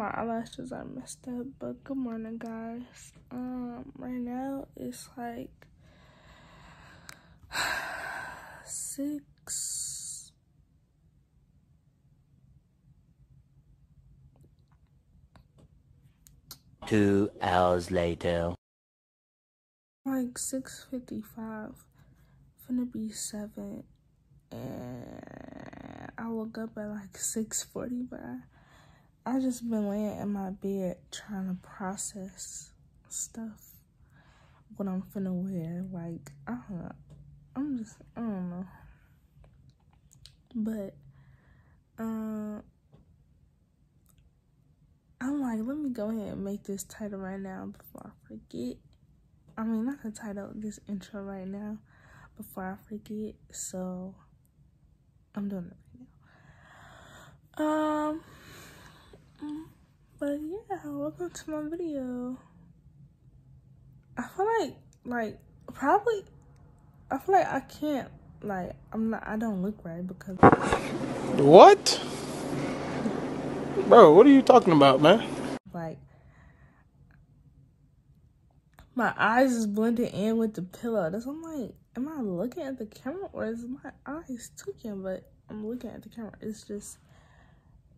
I feel like my eyelashes are messed up, but good morning, guys. Um, right now it's like six. Two hours later. Like six fifty-five, gonna be seven, and I woke up at like six forty, but. I, just been laying in my bed trying to process stuff. What I'm finna wear. Like, I don't know. I'm just, I don't know. But, um, I'm like, let me go ahead and make this title right now before I forget. I mean, not the title, this intro right now before I forget. So, I'm doing it right now. Um, but yeah, welcome to my video. I feel like, like, probably, I feel like I can't, like, I'm not, I don't look right because. What? Bro, what are you talking about, man? Like, my eyes is blended in with the pillow. That's I'm like, am I looking at the camera or is my eyes tweaking? But I'm looking at the camera. It's just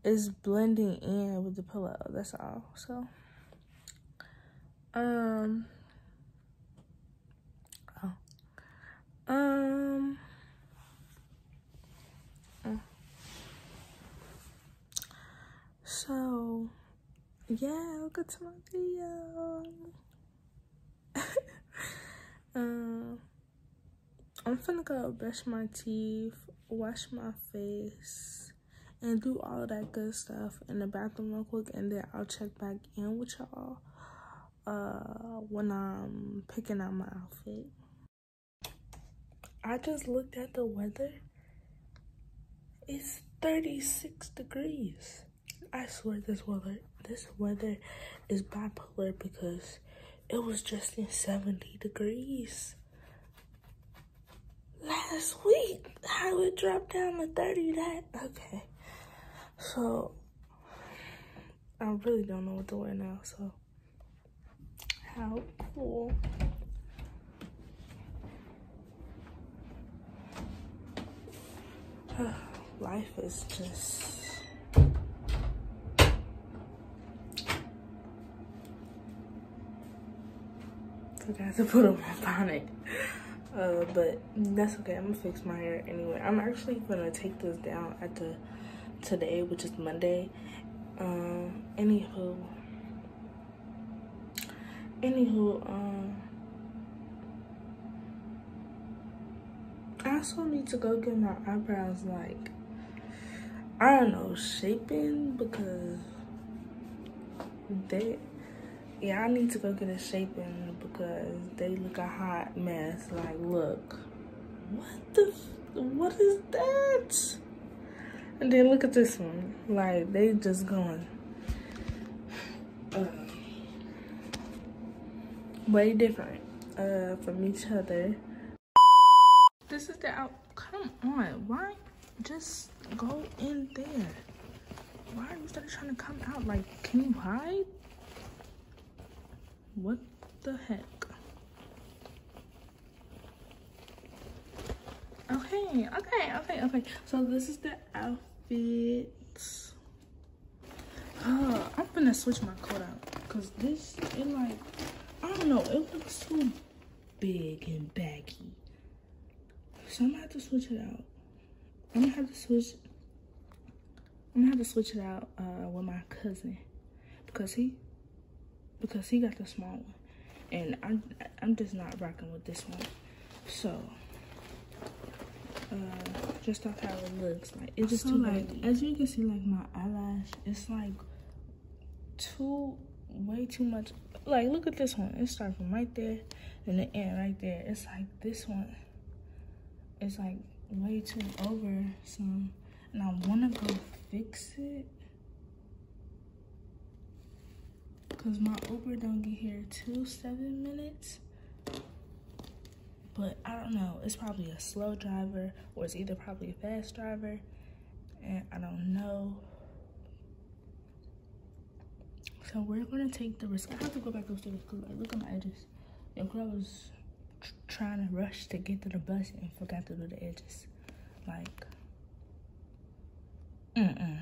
is blending in with the pillow. That's all. So, um, oh, um, mm. so yeah, welcome to my video. um, I'm finna go brush my teeth, wash my face and do all that good stuff in the bathroom real quick and then I'll check back in with y'all uh when I'm picking out my outfit. I just looked at the weather. It's 36 degrees. I swear this weather this weather is bipolar because it was just in 70 degrees last week. How it dropped down to 30 that okay. So I really don't know what to wear now. So how cool. Life is just forgot to put on my bonnet. Uh, but that's okay. I'm gonna fix my hair anyway. I'm actually gonna take this down at the today, which is Monday. Um, anywho, anywho, um, I also need to go get my eyebrows like, I don't know, shaping because they, yeah, I need to go get a shaping because they look a hot mess. Like, look, what the, what is that? And then look at this one. Like, they just going uh, way different uh, from each other. This is the out. Come on. Why just go in there? Why are you still trying to come out? Like, can you hide? What the heck? Okay, okay, okay, okay. So this is the outfit Uh, I'm gonna switch my coat out because this, it like, I don't know, it looks too big and baggy. So I'm gonna have to switch it out. I'm gonna have to switch, I'm gonna have to switch it out uh, with my cousin because he, because he got the small one. And I'm, I'm just not rocking with this one. So, uh, just off how it looks. Like it's just so too like baggy. as you can see, like my eyelash, it's like too way too much. Like look at this one. It starts from right there and the end right there. It's like this one. It's like way too over some, and I wanna go fix it. Cause my Uber don't get here till seven minutes but I don't know. It's probably a slow driver or it's either probably a fast driver. And I don't know. So we're gonna take the risk. I have to go back upstairs because like, look at my edges. And I was tr trying to rush to get to the bus and forgot to do the edges. Like, mm-mm.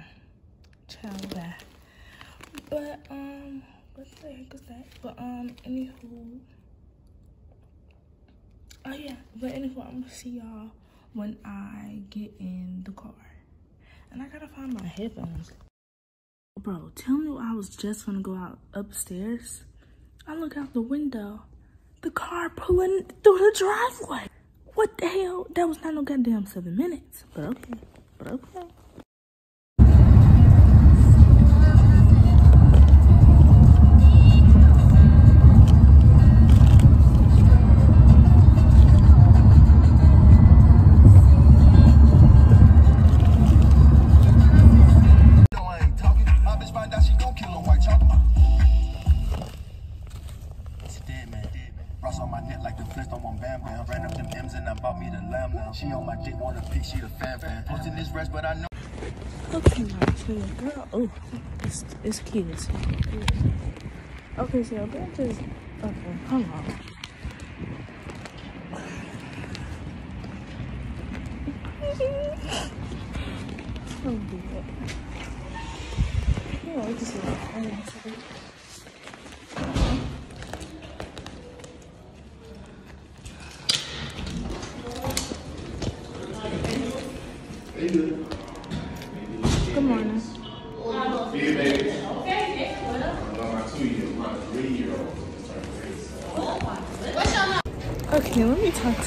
Child that. But, um, what the heck is that? But, um, anywho. Yeah. But, anyway, I'm gonna see y'all when I get in the car. And I gotta find my headphones. Bro, tell me I was just gonna go out upstairs. I look out the window. The car pulling through the driveway. What the hell? That was not no goddamn seven minutes. But okay. But okay. Okay, so that just okay. Hold on.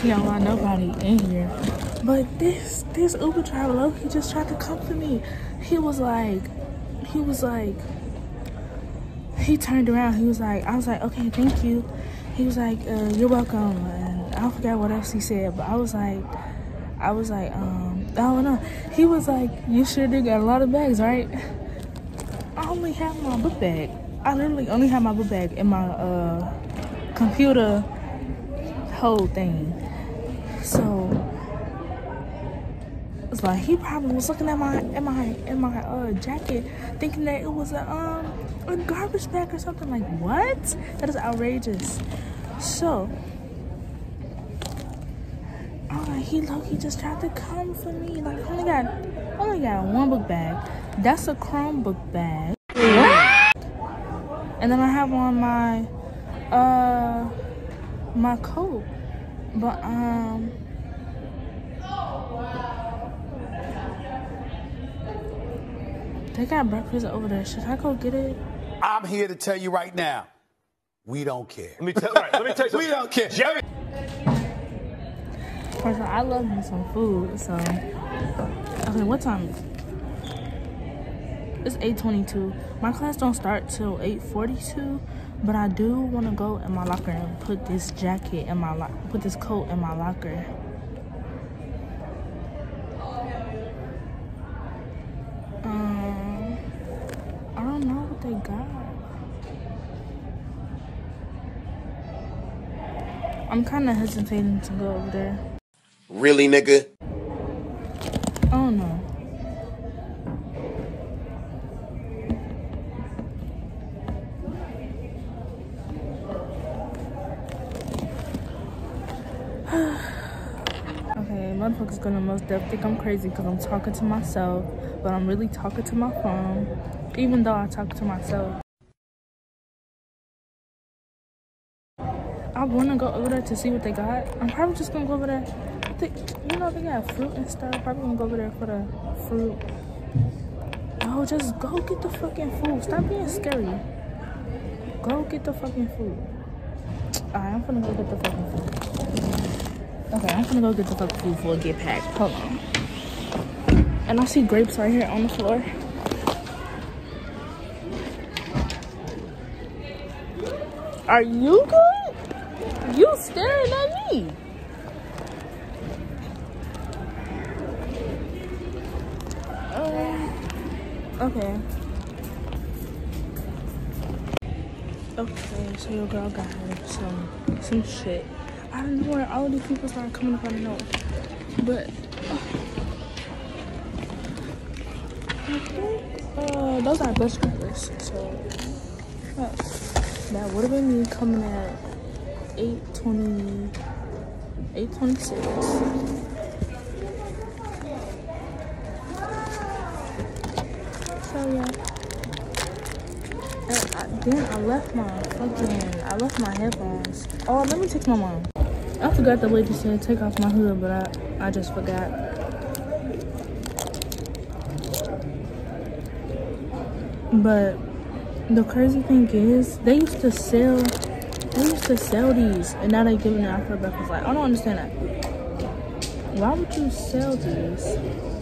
To y'all while nobody in here. But this this Uber driver, he just tried to come for me. He was like, he was like, he turned around. He was like, I was like, okay, thank you. He was like, uh, you're welcome. And I forgot what else he said, but I was like, I was like, um, I don't know. He was like, you sure do got a lot of bags, right? I only have my book bag. I literally only have my book bag in my uh, computer whole thing. So it's like he probably was looking at my at my in my uh, jacket, thinking that it was a um a garbage bag or something. Like what? That is outrageous. So Oh, he look, he just tried to come for me. Like, only got, only got one book bag. That's a Chromebook bag. And then I have on my, uh, my coat. But, um, they got breakfast over there. Should I go get it? I'm here to tell you right now, we don't care. Let me tell, right, let me tell you We don't care. Jerry. First of all, I love me some food, so. Okay, what time is it? It's 8.22. My class don't start till 8.42, but I do want to go in my locker and put this jacket in my locker, put this coat in my locker. Um, I don't know what they got. I'm kind of hesitating to go over there. Really, nigga? I don't know. okay, motherfuckers gonna most definitely think I'm crazy because I'm talking to myself, but I'm really talking to my phone, even though I talk to myself. I wanna go over there to see what they got. I'm probably just gonna go over there. They, you know, they got fruit and stuff. Probably gonna go over there for the fruit. No, just go get the fucking food. Stop being scary. Go get the fucking food. Alright, I'm gonna go get the fucking food. Okay, I'm gonna go get the fucking food before it get packed. Hold on. And I see grapes right here on the floor. Are you good? You staring at me. Okay. Okay, so your girl got her some some shit. I don't know where all these people started coming up of nowhere. But I think uh those are bus drivers, so That would have been me coming at 820, 826. So yeah. And I, then I left my fucking, I left my headphones. Oh, let me take my mom. I forgot the lady said take off my hood, but I, I just forgot. But the crazy thing is, they used to sell, to sell these, and now they're giving out for breakfast. Like, I don't understand that. Why would you sell these?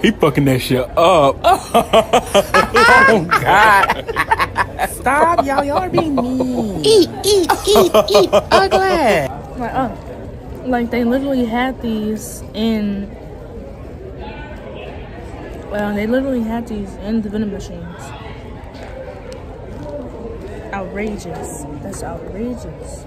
He fucking that shit up. oh God! Stop, y'all. Y'all are being mean. eat, eat, eat, eat. Ugly. Like, oh, like they literally had these in. Well, they literally had these in the vending machines. Outrageous. That's outrageous.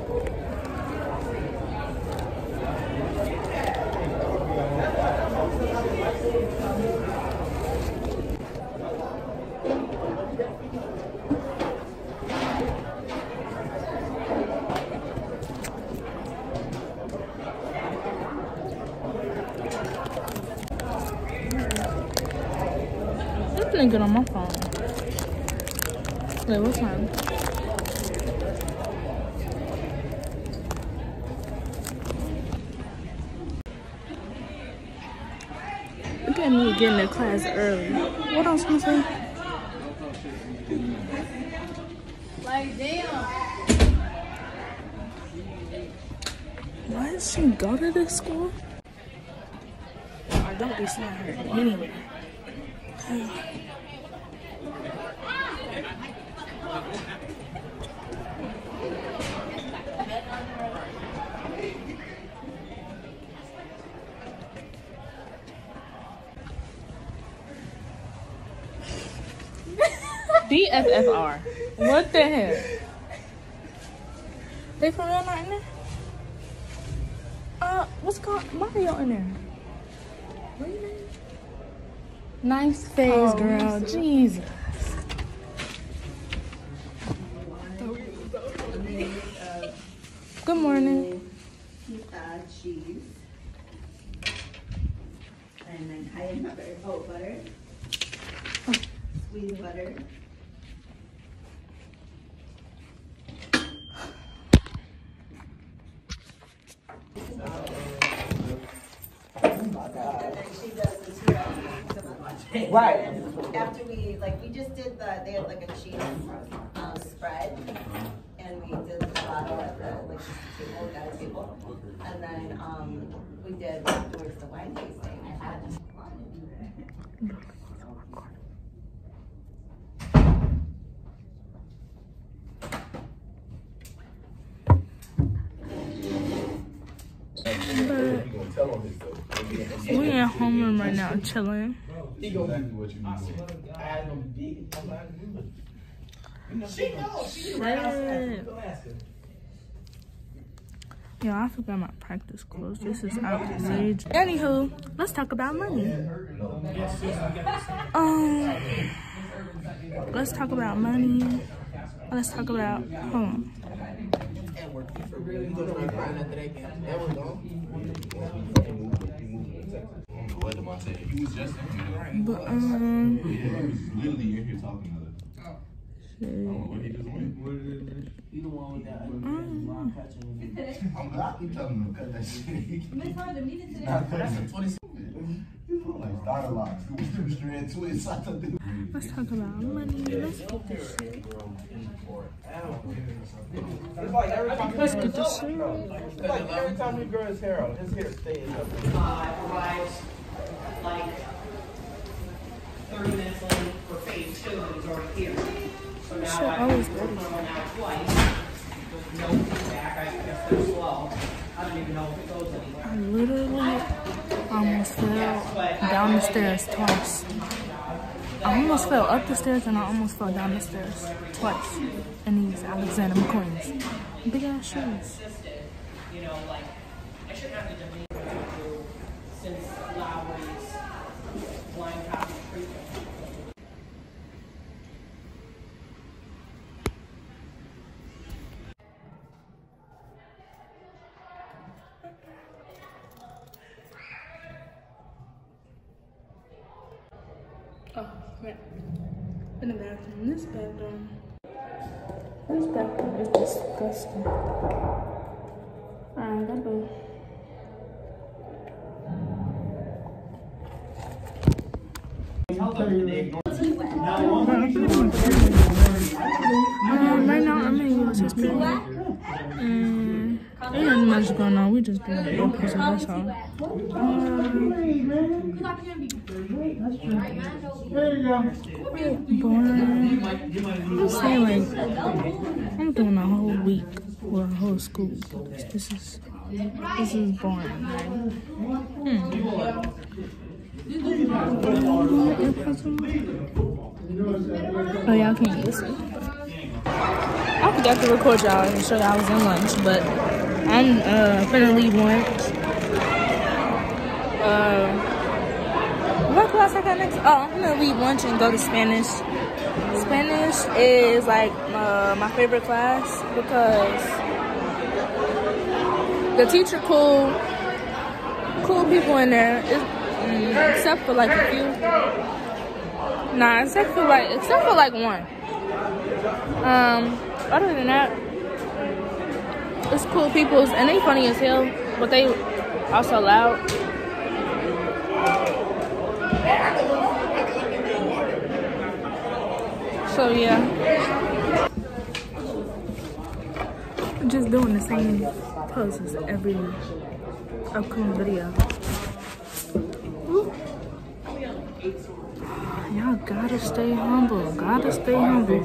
Table, we got a table. And then, um, we did afterwards the wine tasting. i We in homeroom right now, chilling. Shit. Yo, I forgot my practice clothes. This is outrageous. Anywho, let's talk about money. Um, let's talk about money. Let's talk about home. But um, Mm-hmm. let's talk about money. Let's get this shit. Let's get this shit. Like every time he grows his hair. out, his hair stays up. arrives like thirty minutes late for phase two, and he's already here. Shit, I always feedback, I literally almost fell down the stairs twice. I almost fell up the stairs and I almost fell down the stairs twice in these Alexander McQueen's. Big ass shoes. You know, like, I shouldn't have to since Oh, man. In the bathroom. This bathroom. This bathroom is disgusting. Alright, gotta go. Um, right now I'm in USS period. Ain't nothing much going on. We just doing the episode, that's all. boring. I'm saying like I'm doing a whole week or a whole school. This, this is this is boring. Like, hmm. Oh y'all can't listen. I forgot to record y'all and show y'all I was in lunch, but I'm uh finna leave lunch. Uh, what class I got next? Oh, I'm gonna leave lunch and go to Spanish. Spanish is like uh, my favorite class because the teacher cool, cool people in there, mm, except for like a few. Nah, except for like except for like one. Um, other than that, it's cool people and they funny as hell, but they also loud. So yeah, just doing the same poses every upcoming video. Y'all gotta stay humble. Gotta stay humble.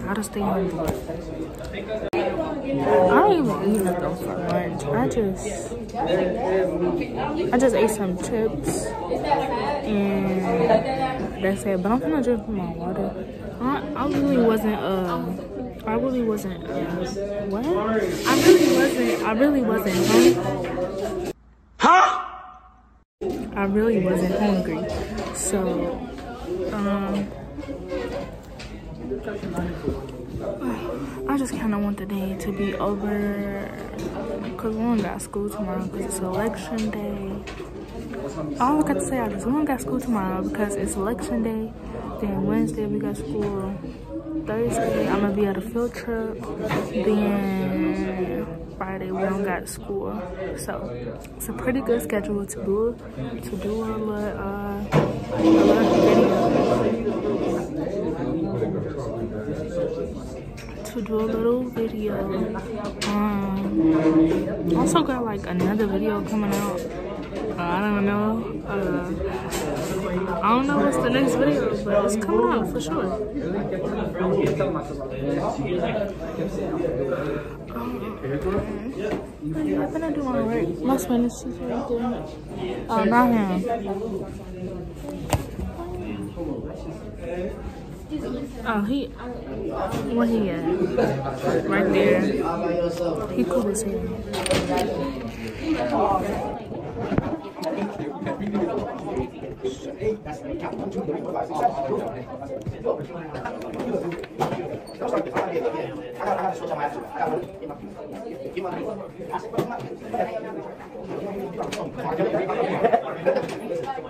Gotta stay humble. I don't even eat though for lunch. I just, I just ate some chips and that's it. But I'm gonna drink my water. I, I really wasn't. Uh, I really wasn't. Uh, what? I really wasn't. I really wasn't hungry. Huh? I really wasn't hungry. So, um, I just kind of want the day to be over because we don't got school tomorrow because it's election day. All I got to say is we don't got school tomorrow because it's election day. Then Wednesday we got school. Thursday I'm gonna be at a field trip. Then Friday we don't got school. So it's a pretty good schedule to do to do a little uh little to do a little video. Um also got like another video coming out. Uh, I don't know. Uh, I don't know what's the next video, but it's coming out for sure. Um, I'm gonna work. My Spanish is right there. Oh, not him. Oh, he, where he at? Right there. He cool as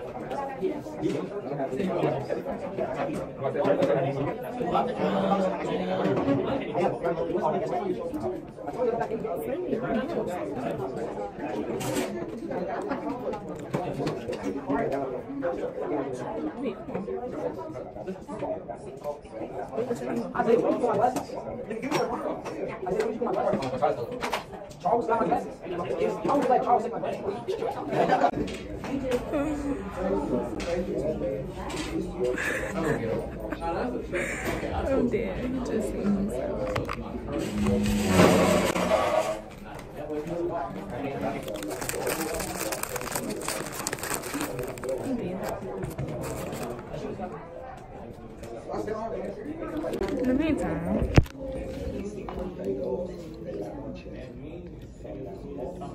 All right. I'm dead. He just seen himself. In the meantime,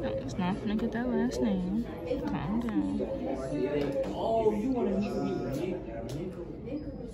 it's not gonna get that last name. Calm down.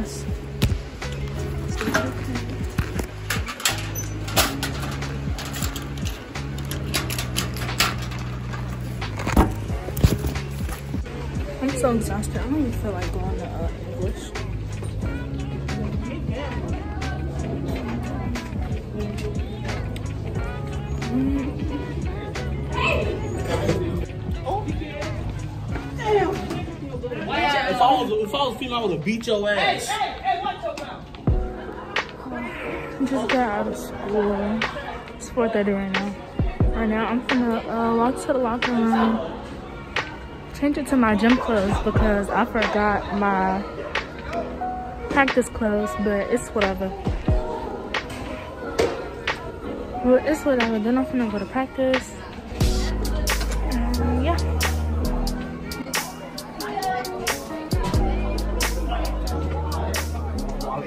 no I was if I was female, I would have beat your ass. I just got out of school. It's 4.30 right now. Right now, I'm gonna uh, walk to the locker room, change it to my gym clothes because I forgot my practice clothes, but it's whatever. Well, it's whatever. Then I'm gonna go to practice.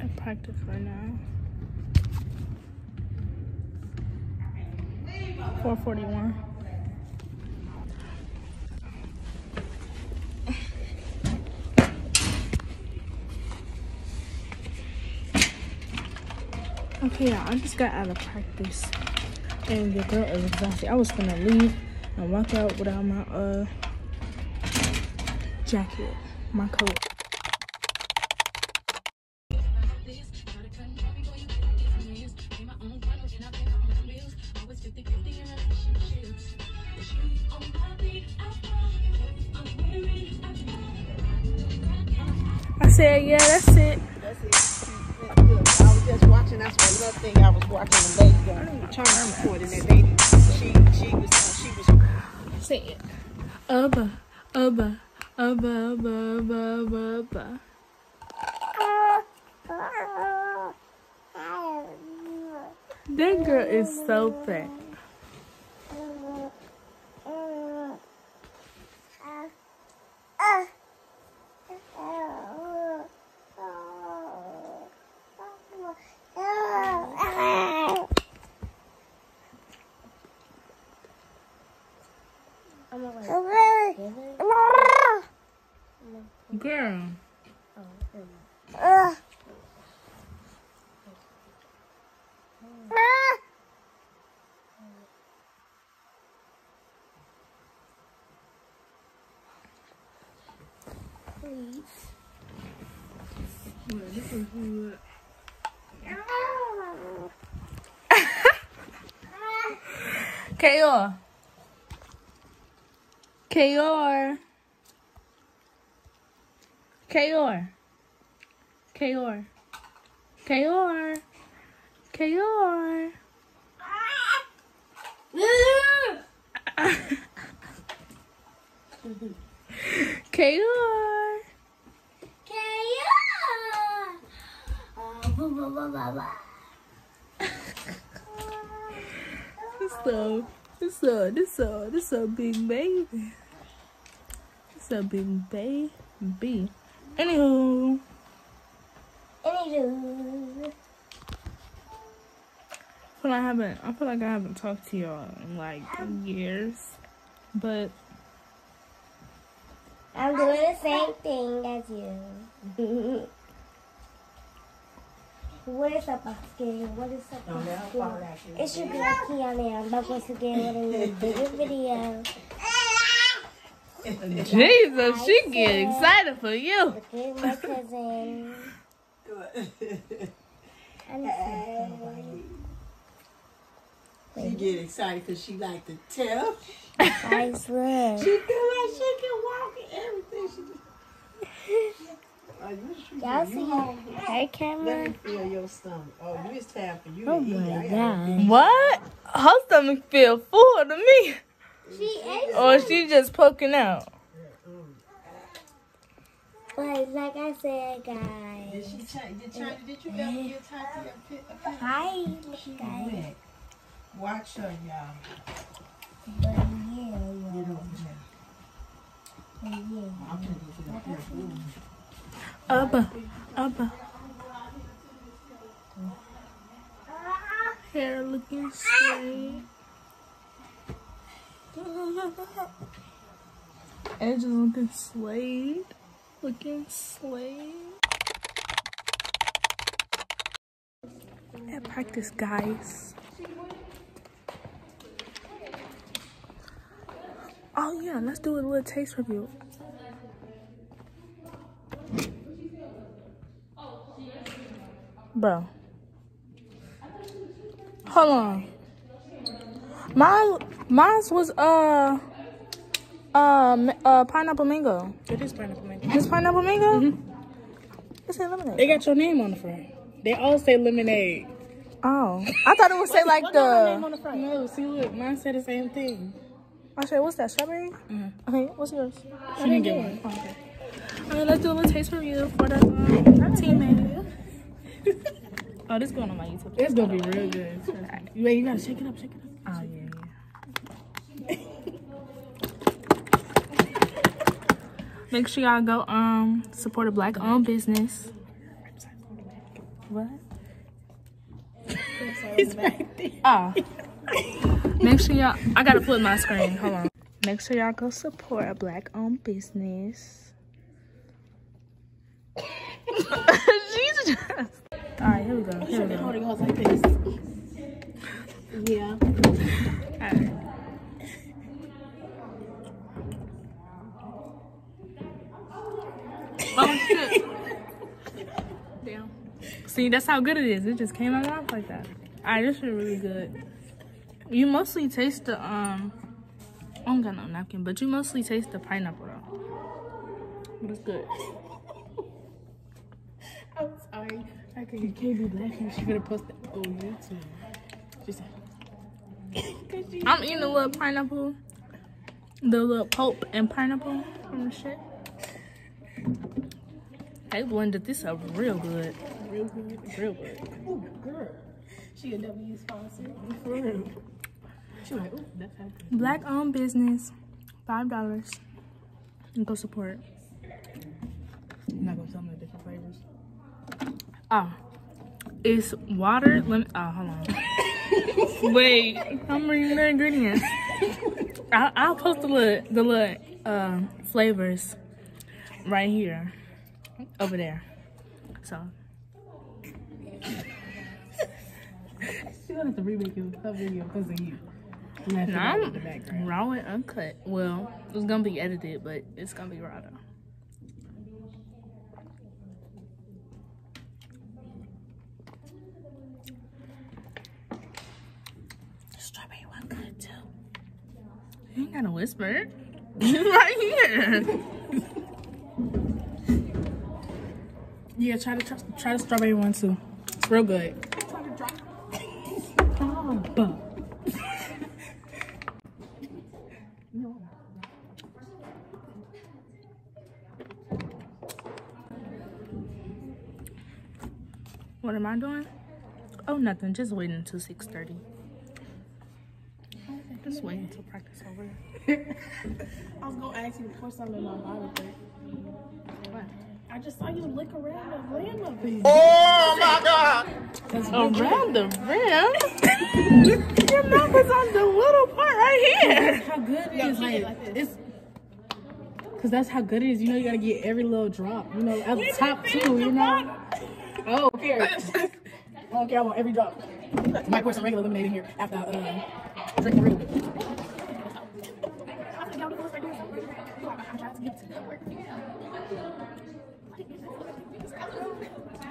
At practice right now. 441. Okay, yeah, I just got out of practice. And the girl is exhausted. I was gonna leave and walk out without my uh jacket, my coat. I said, yeah, that's it. Watching. That's other thing I was watching. The lady uh, turn her report, and that lady, she she was she was Say it. Ubba, ubba, ubba, ubba, ubba, ubba, ubba. That girl is so fat. Kayor. Kayor. Kayor. Kayor. Kayor. Kayor. Kayor. So This so, this a this a big baby. This a big baby. Anywho, Anywho. I feel like I haven't. I feel like I haven't talked to y'all in like years, but I'm doing the same thing as you. what is up, Oscar? What is up, Oscar? It should be a key on there. I'm back once again with a bigger video. Jesus, eh? she get excited for you. Look at my cousin. I'm excited. She get excited because she like to tell. Guys, look. She feel like she can walk and everything. She do. Oh, you should- Y'all see hungry? her Let camera? me feel your stomach. Oh, you it's time for you Oh to eat. my I God. What? Her stomach feel full to me, She ate or she just poking out. But like I said, Did guys. she change? Did, China, did you ever get Tati a pic? A pic? Hi, She guys. wet. Watch her, y'all. But yeah, Get over here. but yeah. I'm gonna go to the Abba, Abba. Hair looking straight. Edges looking slayed. Looking slayed. At practice, guys. Oh yeah, let's do a little taste review. Bro. Hold on. Mine, mine was uh, uh, uh, pineapple mango. It is pineapple mango. It's pineapple mango. It said lemonade. They got your name on the front. They all say lemonade. Oh, I thought it would say like her name the. on the front? No, see, look, mine said the same thing. I said, what's that? Strawberry. Okay, what's yours? She didn't get one. Oh, okay. Alright, let's do a little taste review for the um, teammate. oh, this going on my YouTube. It's gonna be real good. Wait, you gotta shake it up, shake it up. Oh yeah. Make sure y'all go um support a black owned business. What? It's right there. Oh. Make sure y'all I gotta flip my screen. Hold on. Make sure y'all go support a black owned business. Jesus. Alright, here we go. Here we go. Holding us like this. Yeah. Alright. Oh shit. Damn. See, that's how good it is. It just came out like that. Alright, this is really good. You mostly taste the um I don't got no napkin, but you mostly taste the pineapple though. But it's good. I'm sorry. You can't be laughing. She gonna post it on YouTube. She said. I'm eating a little pineapple. The little pulp and pineapple from the shit. They blended this up real good. Real good. Real good. Ooh, girl. She a W sponsor. For real. She like, ooh, that's how Black owned business, five dollars. And go support. I'm not gonna tell them the different flavors. Oh, it's water, lemon. Oh, hold on. Wait, I'm reading the ingredients. I'll, I'll post the little, the little uh, flavors right here, over there. So She gonna have to remake her video because of you. At I'm raw and uncut. Well, it's gonna be edited, but it's gonna be raw though. Strawberry one good too. You ain't gotta whisper. You right here. Yeah, try to try, try the strawberry one too. It's real good. Stop. What am I doing? Oh, nothing. Just waiting until 6.30. Just waiting until practice over. I was gonna ask you to pour something in my bottle, but what? I just saw you lick around the rim of it. Oh my God! That's Around the rim? Your mouth is on the little part right here. How good it is, like, it's. Cause that's how good it is. You know, you gotta get every little drop. You know, at the top too. You know. Oh, okay. okay, I want every drop. My might pour some regular lemonade in here after I uh, drink regular.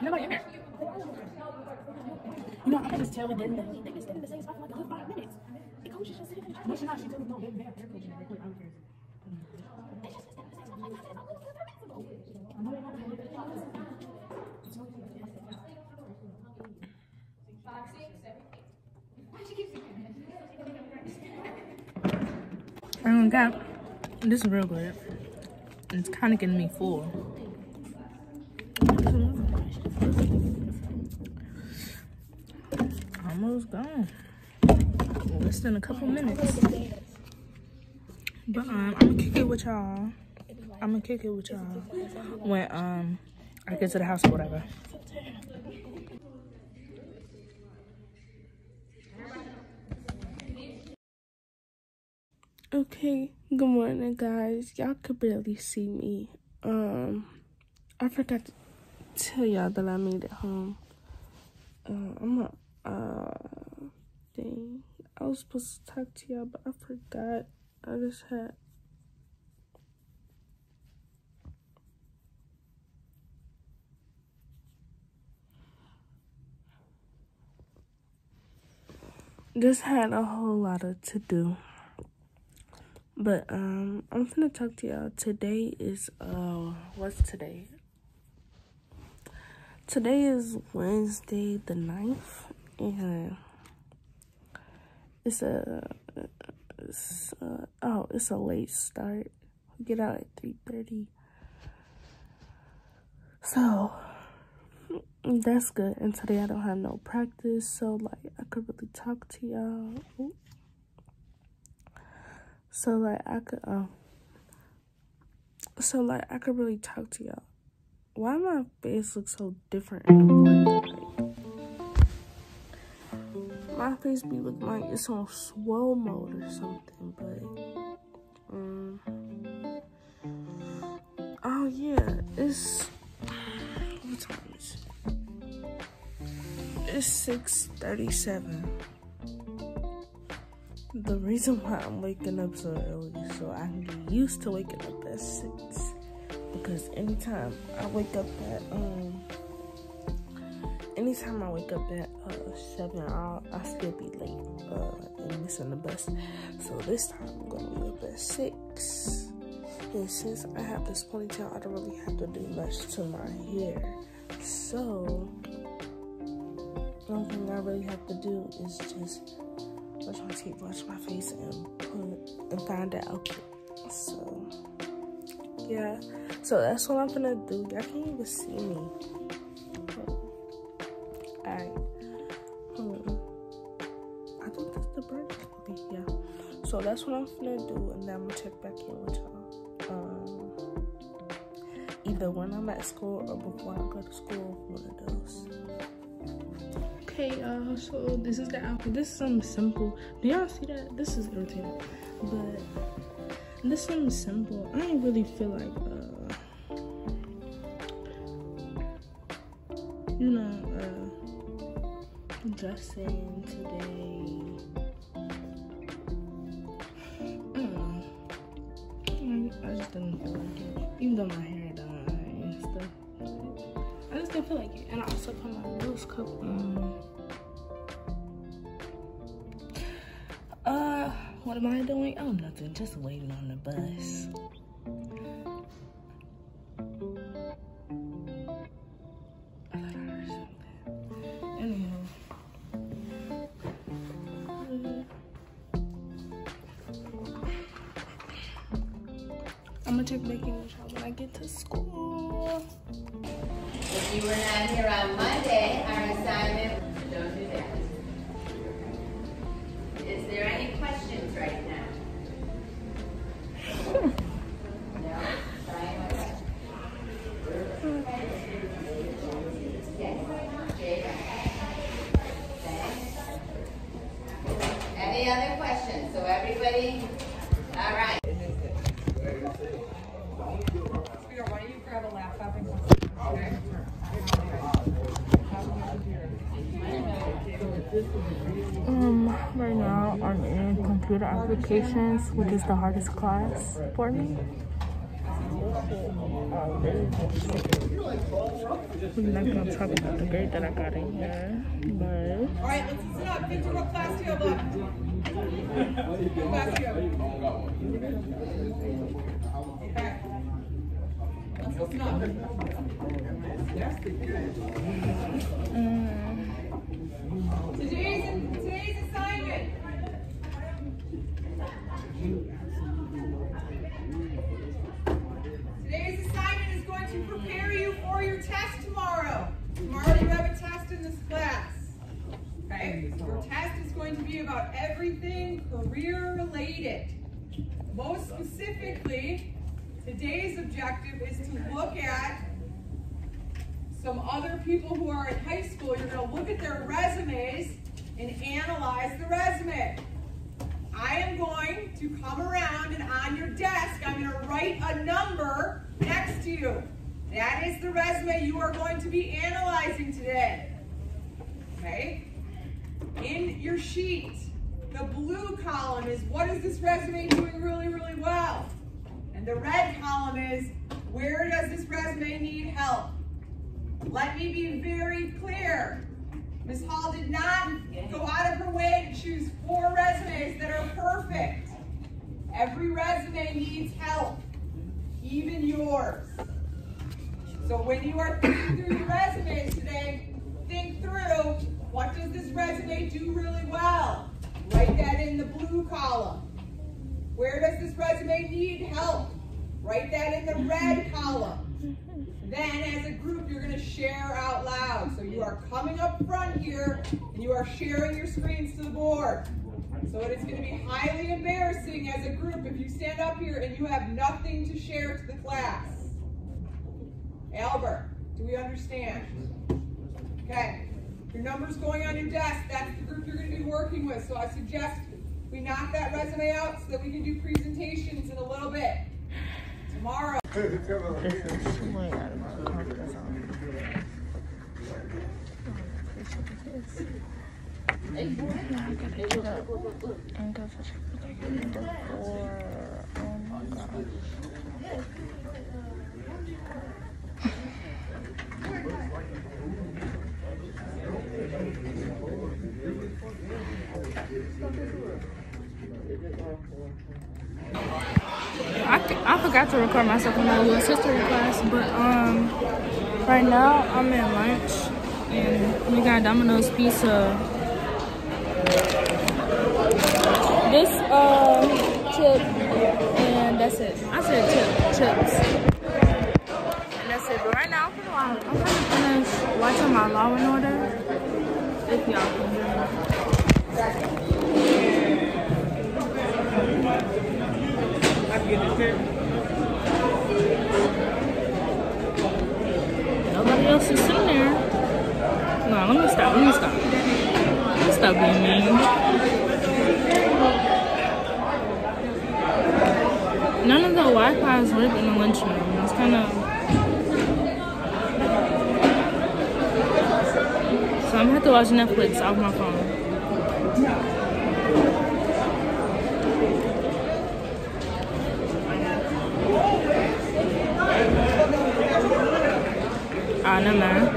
Nobody in there. You know, I can just tell it didn't. They been in the same spot for like a good five minutes. The coach is just sitting there. No, she's not. She told me no. They they have air coaching. I don't care. They just sitting in the same spot like five minutes ago. I know they're not gonna get Oh God, this is real good. It's kind of getting me full. Almost gone. Less than a couple minutes. But um, I'm gonna kick it with y'all. I'm gonna kick it with y'all when um I get to the house or whatever. Okay, good morning guys. Y'all could barely see me. Um I forgot to tell y'all that I made it home. Uh, I'm a uh dang. I was supposed to talk to y'all but I forgot. I just had just had a whole lot of to do. But um I'm gonna talk to y'all. Today is uh what's today? Today is Wednesday the 9th and it's a it's a, oh it's a late start. We get out at 3:30. So that's good. And today I don't have no practice, so like I could really talk to y'all. So like I could um so like I could really talk to y'all. Why my face looks so different my face be looking like it's on swell mode or something, but um oh yeah, it's what time is it? It's six thirty seven the reason why I'm waking up so early so I can get used to waking up at six. Because anytime I wake up at um anytime I wake up at uh seven I'll I still be late uh and missing the bus. So this time I'm gonna be up at six. And since I have this ponytail I don't really have to do much to my hair. So only thing I really have to do is just brush my teeth, wash my face, and put and find outfit. So yeah, so that's what I'm gonna do. Y'all can't even see me. Alright. Hmm. I think that's the bird. Yeah. So that's what I'm gonna do, and then I'm gonna check back in with y'all. Um, either when I'm at school or before I go to school, one of those. Okay, uh, so this is the outfit. This is something simple. Do y'all see that? This is irritating, but this is something simple. I ain't really feel like, uh, you know, uh, dressing today. Am I doing? Oh, nothing. Just waiting on the bus. Any other questions? So everybody, all right. Sweetheart, why don't you grab a laptop and come okay? Um, right now I'm in computer applications, which is the hardest class for me. I'm not gonna talk about the grade that I got in here, but All right, let's listen up. Victor, what class do you have left? Today's, today's assignment. Today's assignment is going to prepare you for your test tomorrow. Tomorrow you have a test in this class. Okay? Your test is going to be about everything career related. Most specifically, today's objective is to look at some other people who are in high school. You're going to look at their resumes and analyze the resume. I am going to come around and on your desk, I'm going to write a number next to you. That is the resume you are going to be analyzing today. Okay? In your sheet, the blue column is what is this resume doing really, really well? And the red column is where does this resume need help? Let me be very clear. Ms. Hall did not go out of her way to choose four resumes that are perfect. Every resume needs help, even yours. So when you are thinking through your resumes today, think through what does this resume do really well? Write that in the blue column. Where does this resume need help? Write that in the red column. Then as a group, you're gonna share out loud. So you are coming up front here and you are sharing your screens to the board. So it is gonna be highly embarrassing as a group if you stand up here and you have nothing to share to the class. Albert, do we understand? Okay, your number's going on your desk. That's the group you're gonna be working with. So I suggest we knock that resume out so that we can do presentations in a little bit. Tomorrow. I, I forgot to record myself in my little history class, but um, right now I'm in lunch and we got Domino's pizza. This uh chip and that's it. I said chip chips. And that's it. But right now I'm gonna, I'm gonna finish watching my Law and Order. Nobody else is in there. No, let me stop. Let me stop. Let me stop being mean. None of the Wi-Fi is working in the lunchroom. It's kind of. So I'm gonna have to watch Netflix off my phone. Ah, never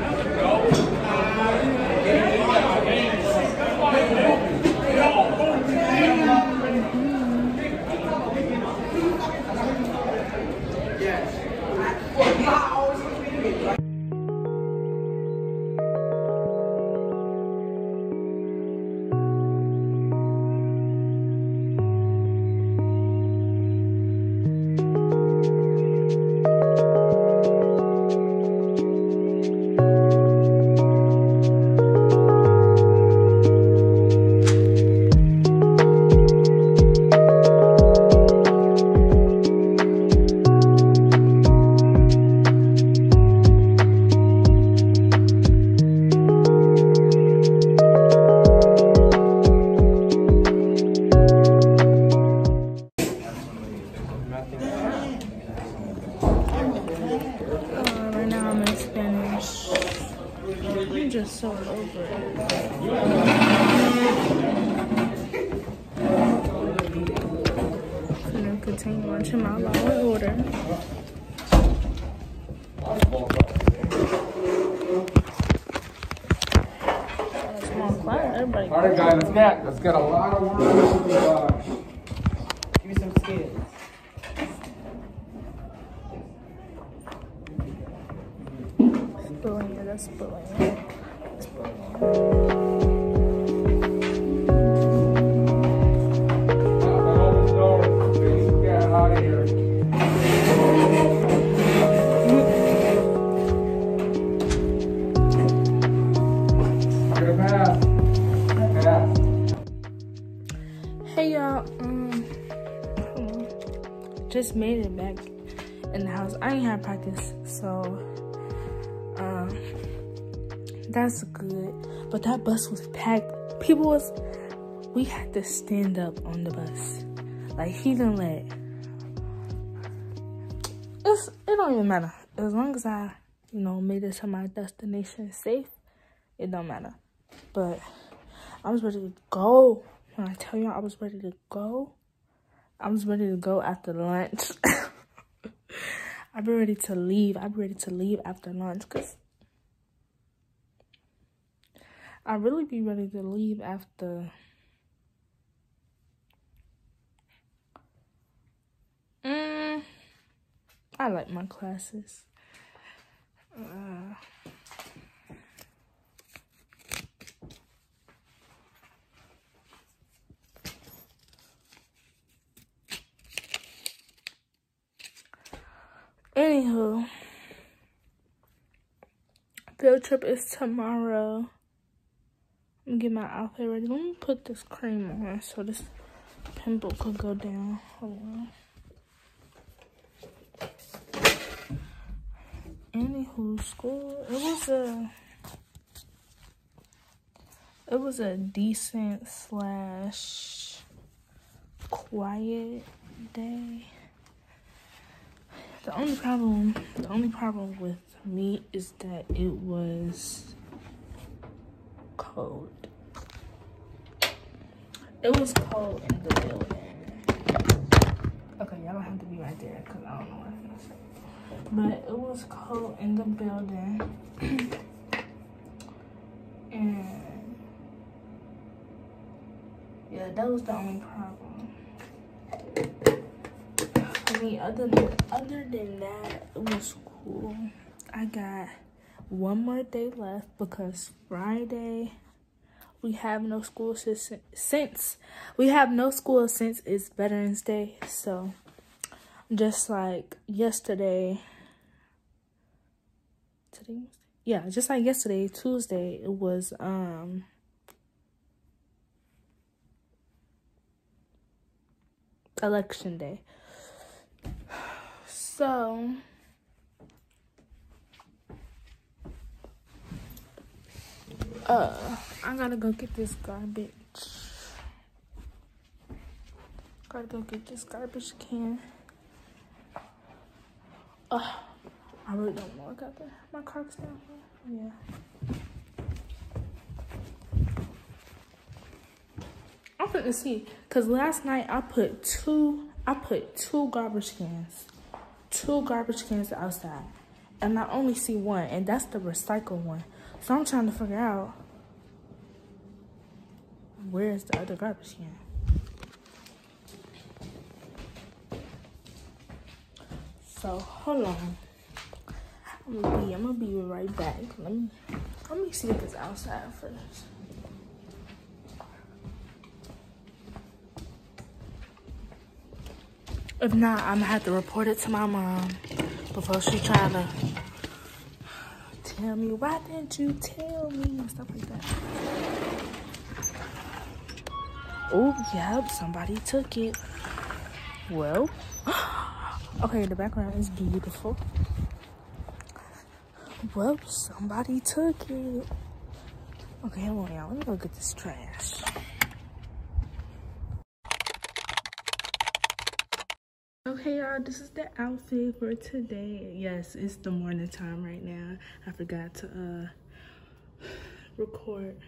Small class, everybody. All right, guys, let's get, let's get a lot of work. Give me some skills. Bullying, that's bullying. That's just made it back in the house. I ain't had practice, so um, that's good. But that bus was packed. People was, we had to stand up on the bus. Like he didn't let. It's it don't even matter as long as I, you know, made it to my destination safe. It don't matter. But I was ready to go. When I tell y'all I was ready to go, I was ready to go after lunch. I've been ready to leave. I've been ready to leave after lunch because I really be ready to leave after. Mm, I like my classes. Uh, Anywho, field trip is tomorrow. Let me get my outfit ready. Let me put this cream on so this pimple could go down. Hold on. Anywho, school. It was a. It was a decent slash quiet day. The only problem, the only problem with me is that it was cold. It was cold in the building. Okay, y'all don't have to be right there because I don't know what I'm gonna say. But it was cold in the building. and yeah, that was the only problem. Other than other than that, it was cool. I got one more day left because Friday we have no school since, since we have no school since it's Veterans Day. So just like yesterday, today, yeah, just like yesterday, Tuesday, it was um. election day. So, uh, I gotta go get this garbage. Gotta go get this garbage can. Uh, I really don't know. I got the, my car's down here. Yeah. I'm finna see, cause last night I put two, I put two garbage cans, two garbage cans outside, and I only see one, and that's the recycle one. So I'm trying to figure out where's the other garbage can. So hold on, I'm gonna be, I'm gonna be right back. Let me, let me see if it's outside first. If not, I'm gonna have to report it to my mom before she try to tell me, why didn't you tell me, and stuff like that. Oh, yep, somebody took it. Well, okay, the background is beautiful. Well, somebody took it. Okay, hold on, y'all. Let me go get this trash. Okay, y'all, this is the outfit for today. Yes, it's the morning time right now. I forgot to uh record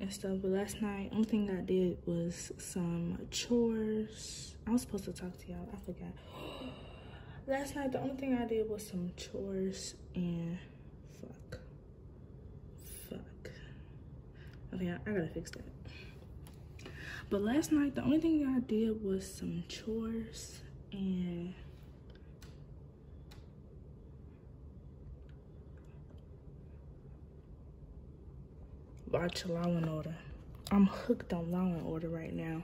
and stuff, but last night, only thing I did was some chores. I was supposed to talk to y'all. I forgot. Last night, the only thing I did was some chores and fuck. Fuck. Okay, I, gotta fix that. But last night, the only thing I did was some chores and watch Law and Order. I'm hooked on Law and Order right now.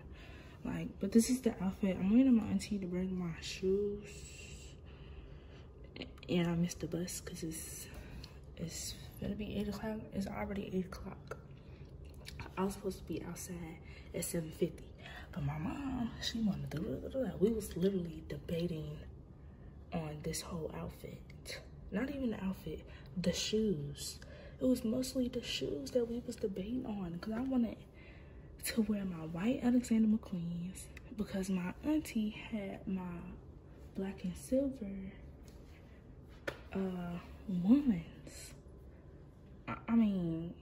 Like, but this is the outfit. I'm waiting on my auntie to bring my shoes. And I missed the bus because it's it's gonna be 8 o'clock. It's already 8 o'clock. I was supposed to be outside at 7.50. But my mom, she wanted to. We was literally debating on this whole outfit. Not even the outfit, the shoes. It was mostly the shoes that we was debating on. Because I wanted to wear my white Alexander McQueen's. Because my auntie had my black and silver uh, ones. I, I mean,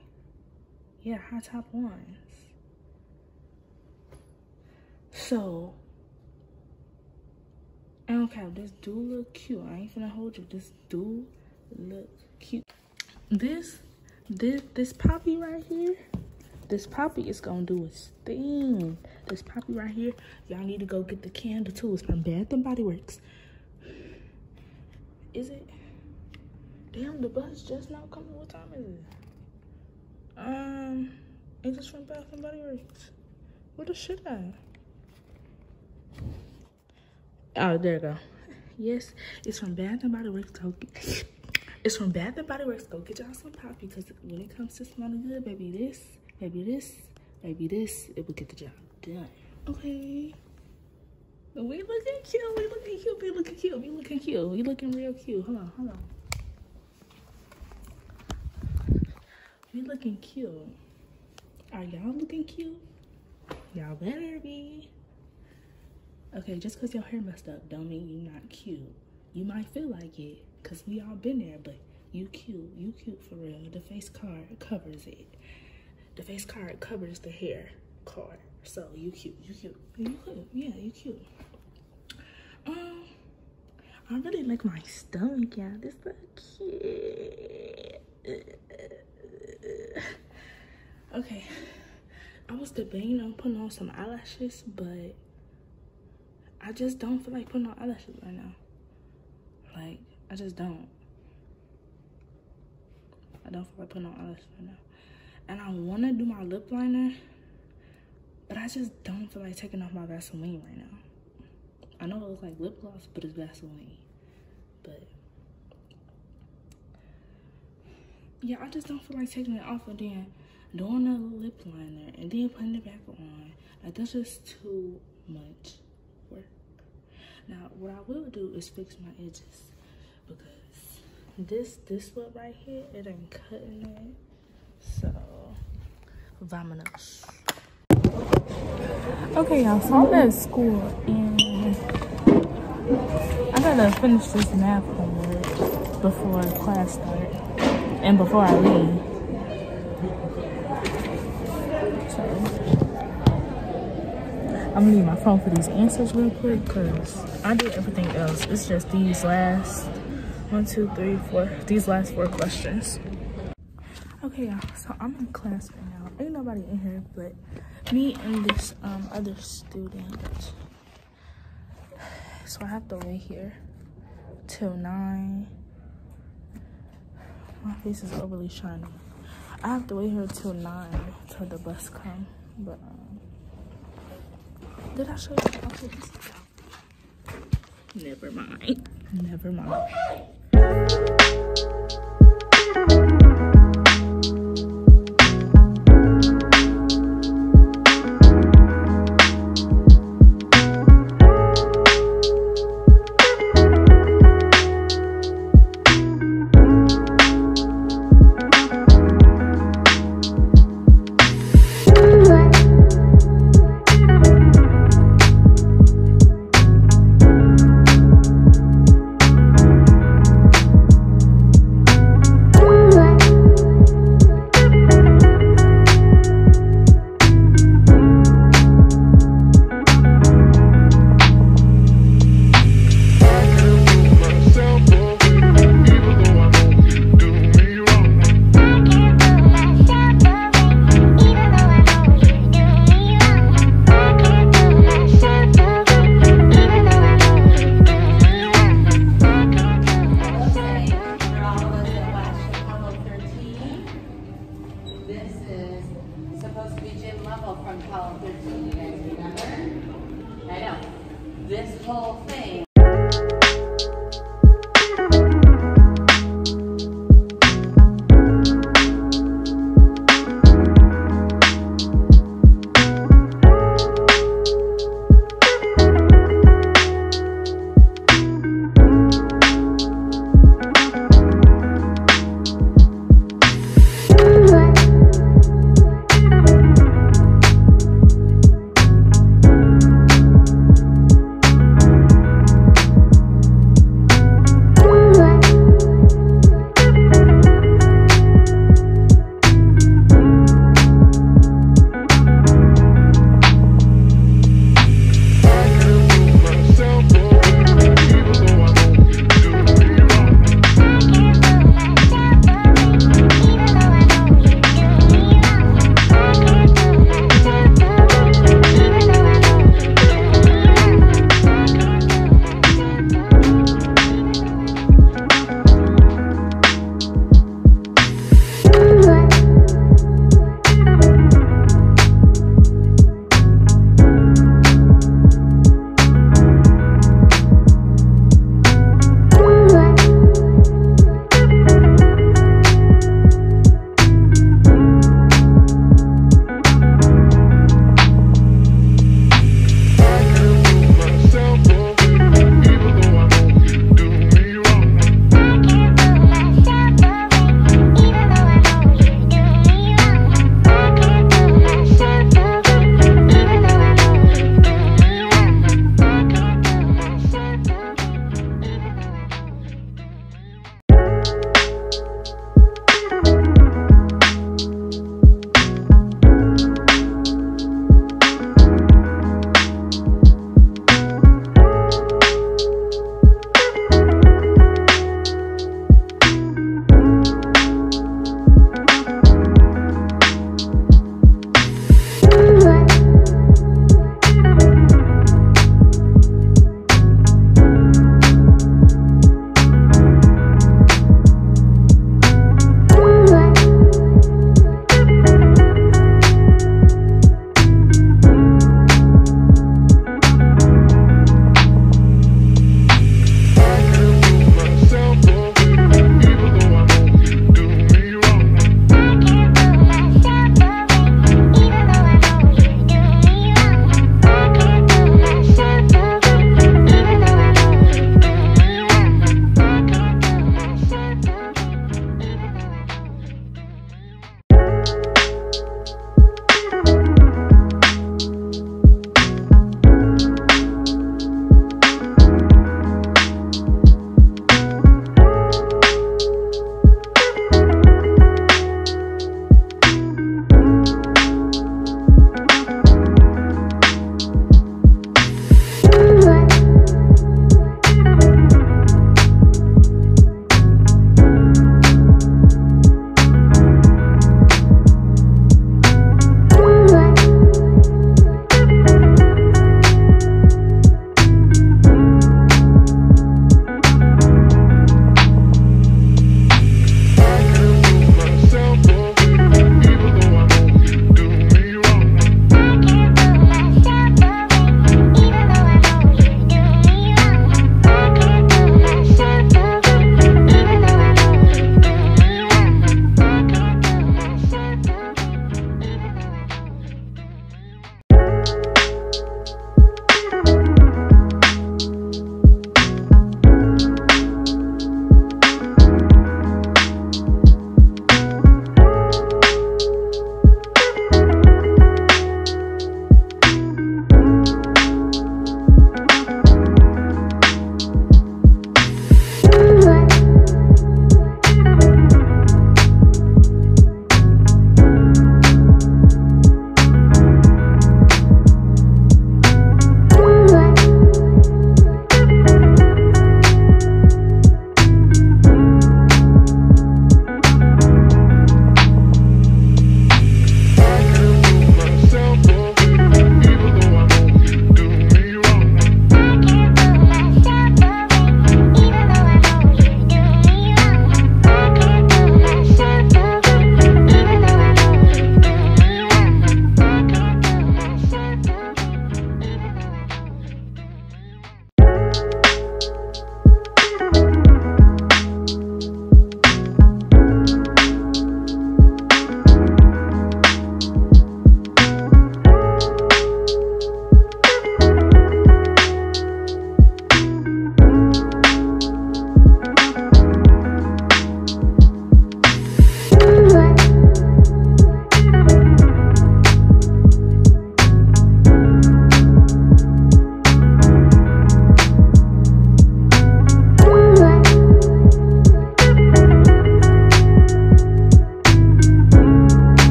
yeah, high top ones. So, I don't care. This do look cute. I ain't finna hold you. This do look cute. This, this, this poppy right here, this poppy is gonna do its thing. This poppy right here, y'all need to go get the candle too. It's from Bath and Body Works. Is it? Damn, the bus just now coming. What time is it? Um, is this from Bath and Body Works? Where the shit at? Oh, there you go. Yes, it's from Bath and Body Works. It's from Bath and Body Works. Go get y'all some pop because when it comes to smelling good, baby, this, baby, this, baby, this, it will get the job done. Okay. We looking cute. We looking cute. We looking cute. We looking cute. We looking real cute. Hold on. Hold on. We looking cute. Are y'all looking cute? Y'all better be. Okay, just because your hair messed up don't mean you not cute. You might feel like it because we all been there, but you cute. You cute for real. The face card covers it. The face card covers the hair card. So you cute. You cute. You cute. Yeah, you cute. Um, I really like my stomach, yeah. This look cute. Okay, I was debating on putting on some eyelashes, but I just don't feel like putting on eyelashes right now. Like, I just don't. I don't feel like putting on eyelashes right now. And I want to do my lip liner, but I just don't feel like taking off my Vaseline right now. I know it looks like lip gloss, but it's Vaseline. But, yeah, I just don't feel like taking it off and then doing a lip liner and then putting it back on. Like, that's just too much. Now, what I will do is fix my edges because this, this one right here, it ain't cutting it. So, vamonos. Okay, y'all, so I'm at school and I gotta finish this math homework before class starts and before I leave. So, I'm gonna need my phone for these answers real quick because I did everything else. It's just these last one, two, three, four, these last four questions. Okay, y'all, so I'm in class right now. Ain't nobody in here but me and this um other student. So I have to wait here till nine. My face is overly shiny. I have to wait here till nine till the bus come. But um, did I show you? Never mind. Never mind.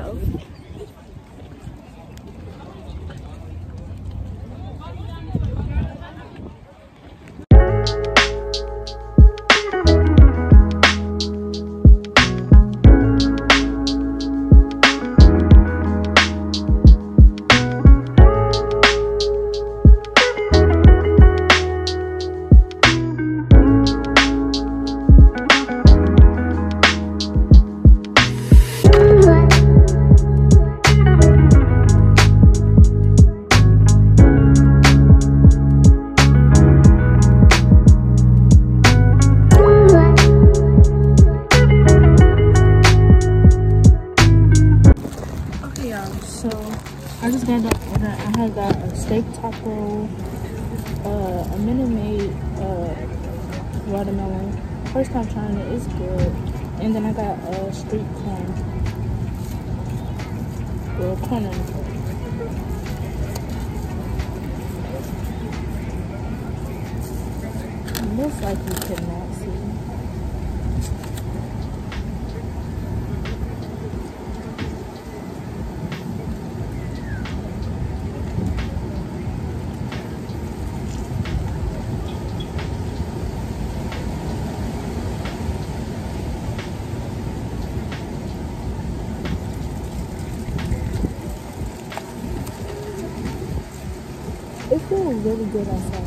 myself. Really good outside.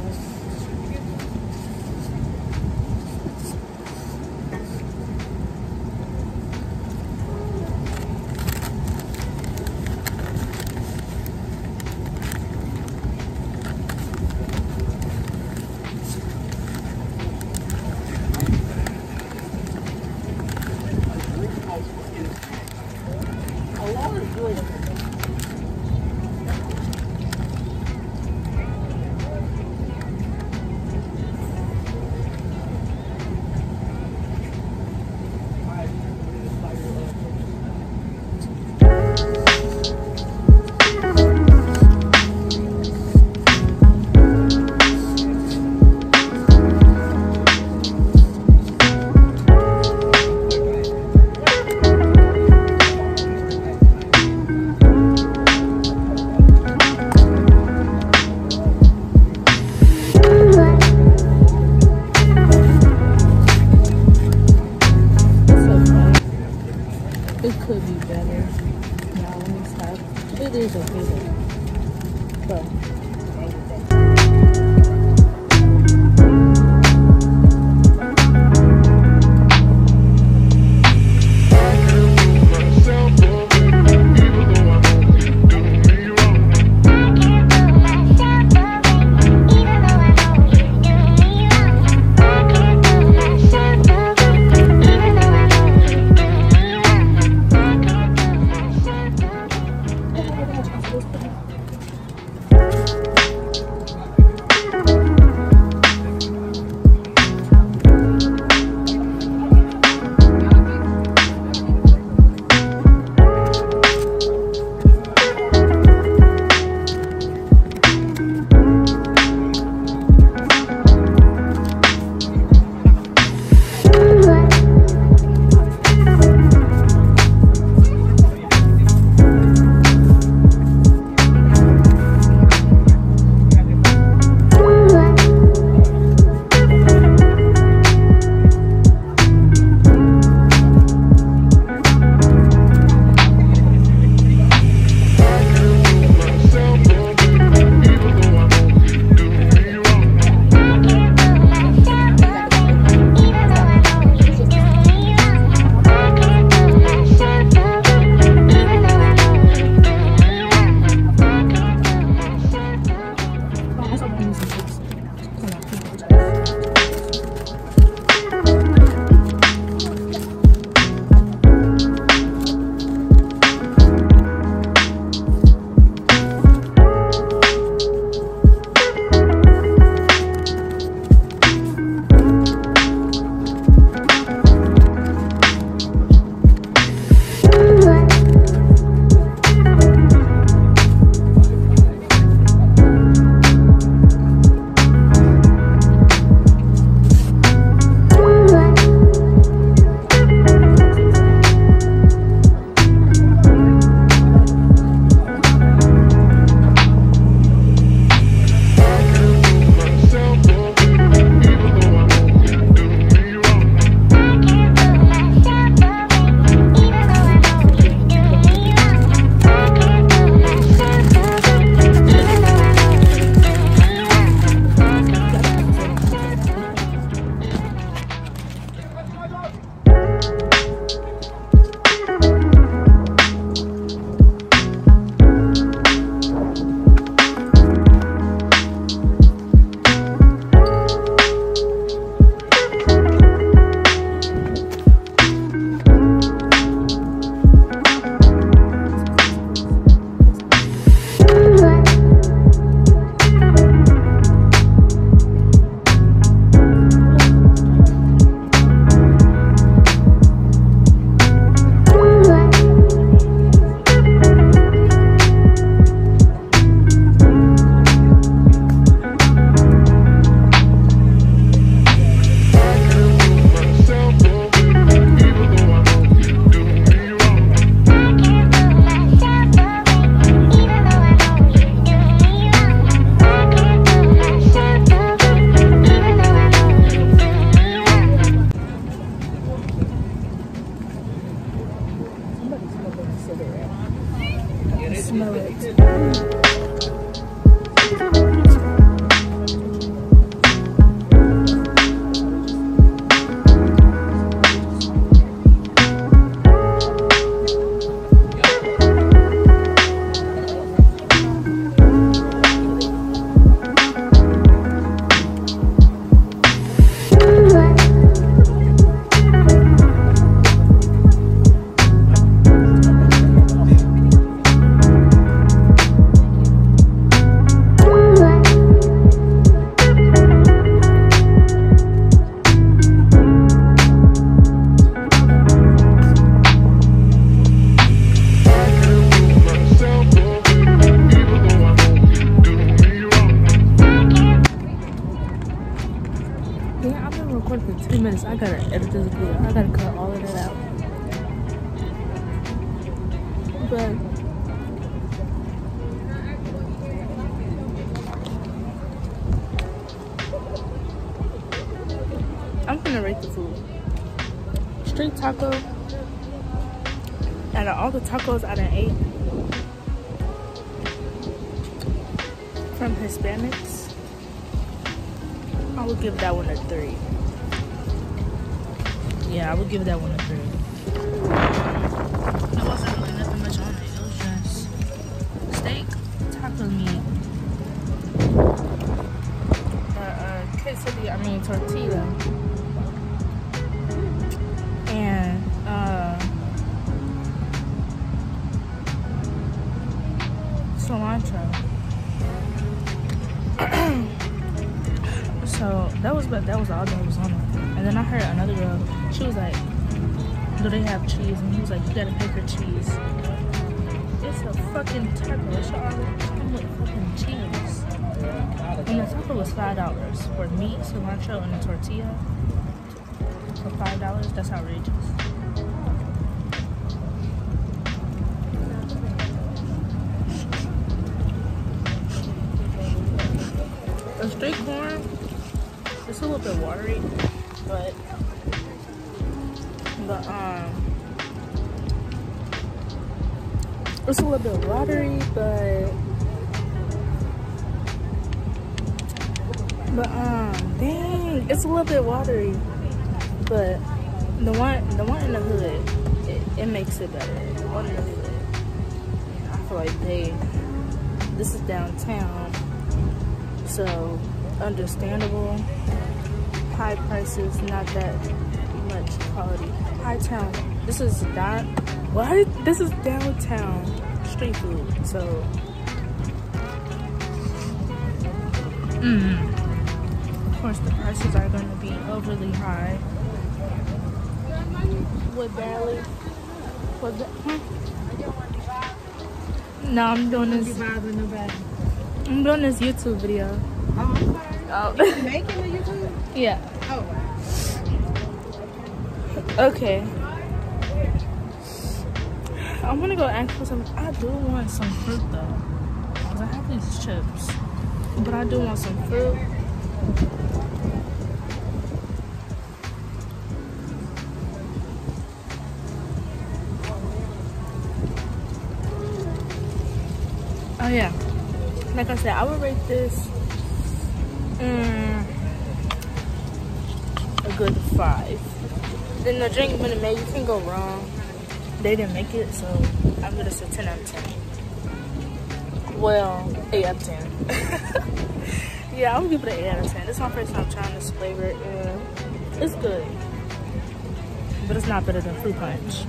Understandable. High prices, not that much quality. High town. This is not What? This is downtown street food. So, mm, of course, the prices are going to be overly high. With barely. With the, hmm? No, I'm doing this. I'm doing this YouTube video. Oh. You making the YouTube? yeah. Oh. Okay. I want to go ask for some. I do want some fruit though. 'Cause I have these chips, but I do want some fruit. Oh yeah. Like I said, I would rate this mm, a good five. Then the drink Minute Maid, you can go wrong. They didn't make it, so I'm gonna say 10 out of 10. Well, 8 out of 10. yeah, I'm gonna give it an 8 out of 10. This is my first time trying this flavor, and it's good. But it's not better than fruit punch.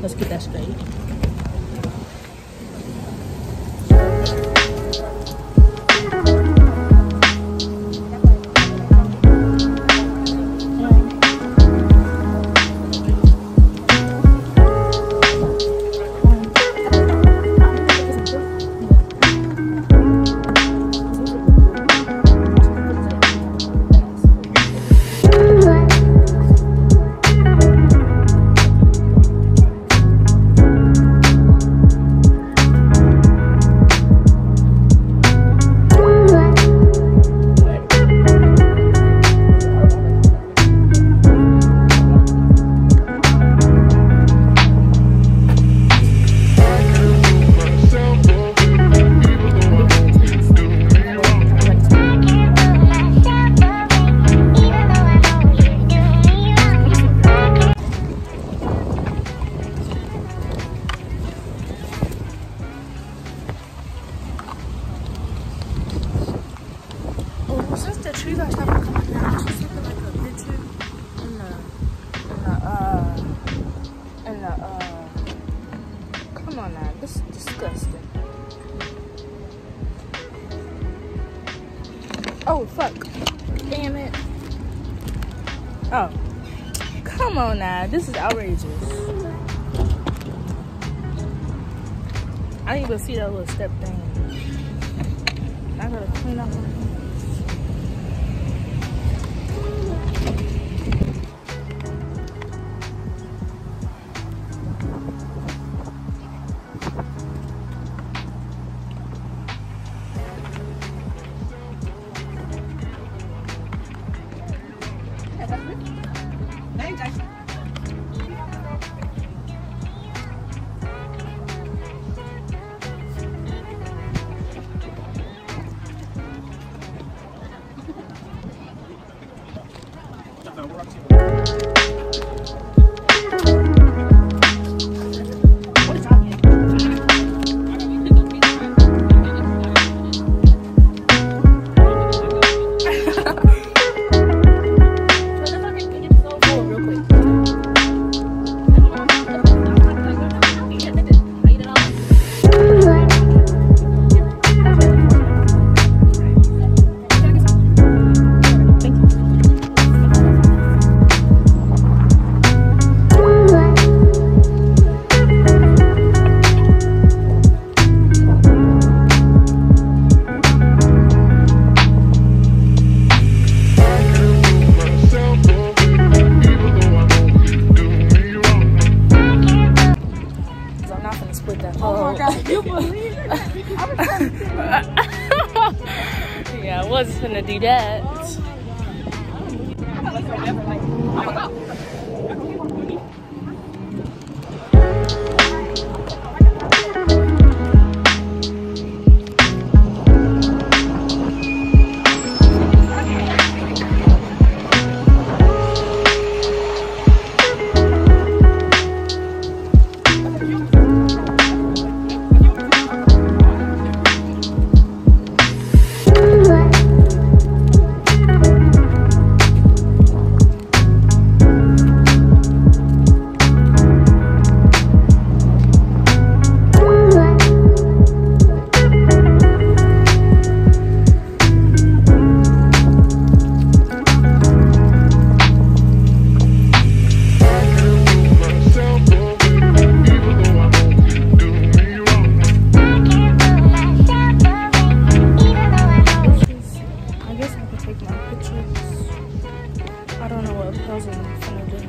Let's get that straight. Oh, come on now. This is outrageous. I didn't even see that little step thing. I gotta clean up. take my pictures. I don't know what puzzle I'm gonna do.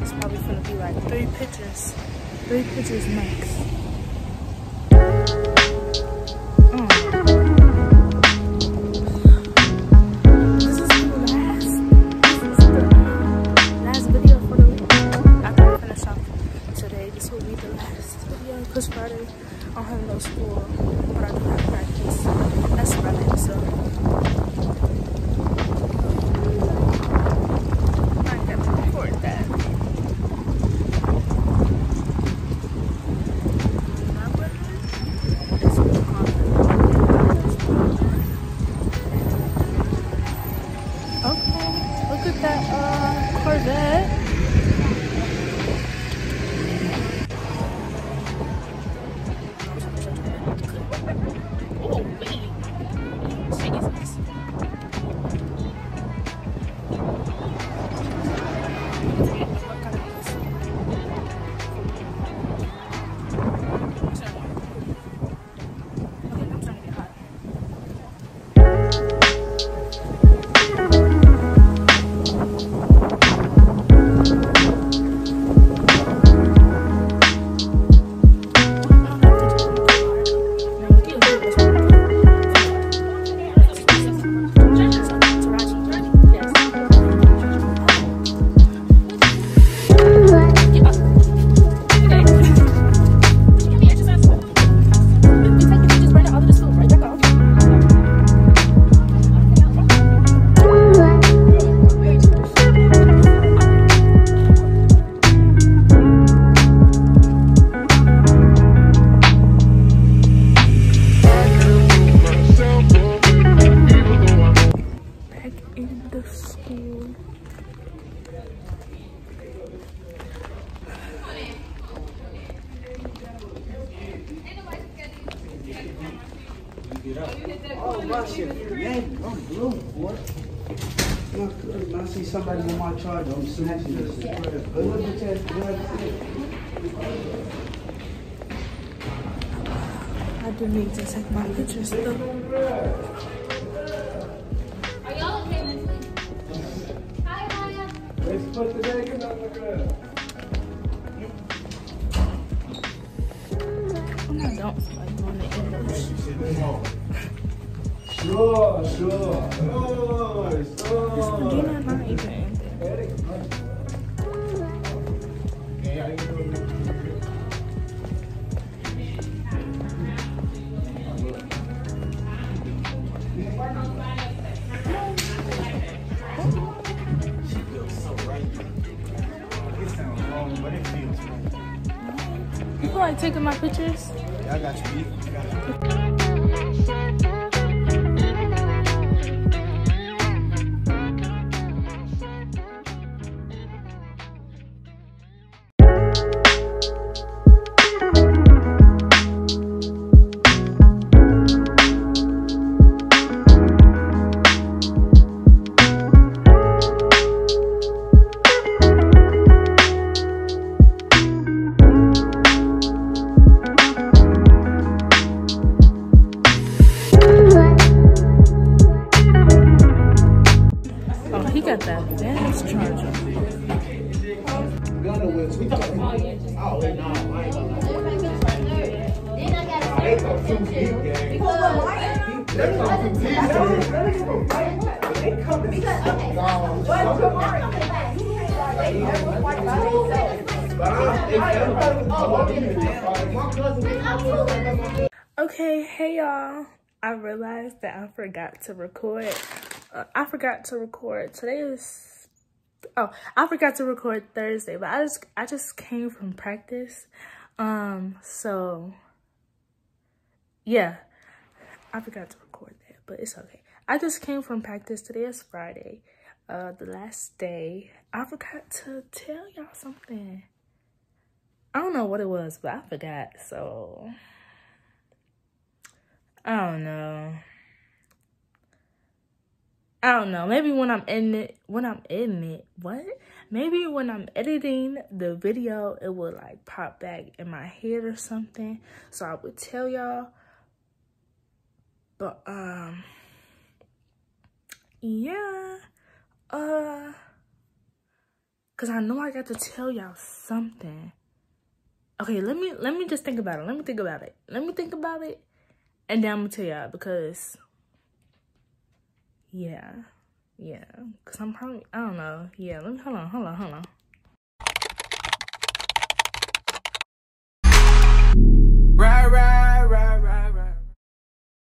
It's probably gonna be like three pictures. Three pictures max. It sounds wrong, but it feels right. You feel like taking my pictures? Yeah, I got you. You got it. Forgot to record. Uh, I forgot to record. Today is oh, I forgot to record Thursday, but I just I just came from practice. Um, so yeah, I forgot to record that, but it's okay. I just came from practice. Today is Friday, uh, the last day. I forgot to tell y'all something. I don't know what it was, but I forgot. So I don't know. I don't know. Maybe when I'm in it, when I'm in it, what? Maybe when I'm editing the video, it would like pop back in my head or something. So I would tell y'all. But um, yeah, uh, cause I know I got to tell y'all something. Okay, let me let me just think about it. Let me think about it. Let me think about it. And then I'm gonna tell y'all because yeah. Yeah. Cause I'm probably I don't know. Yeah, let me hold on, hold on, hold on.